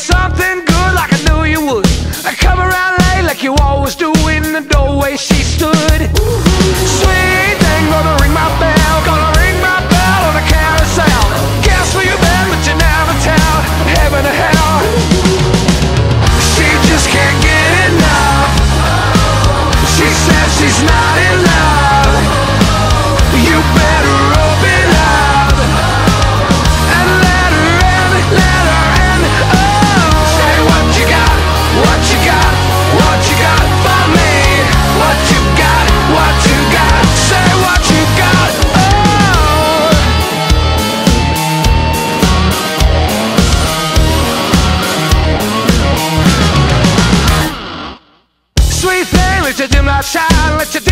something outside, let your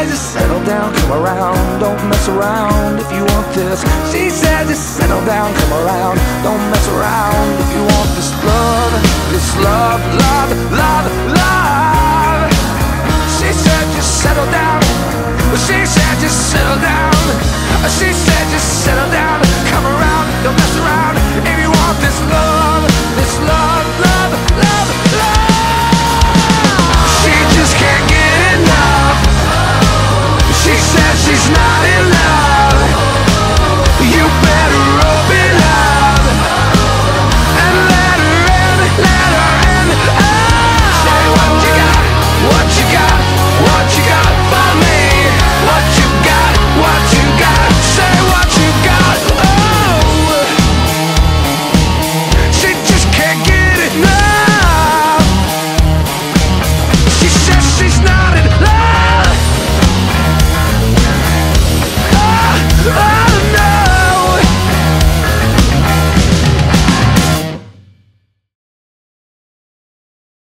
said, just settle down, come around. Don't mess around if you want this. She said, just settle down, come around.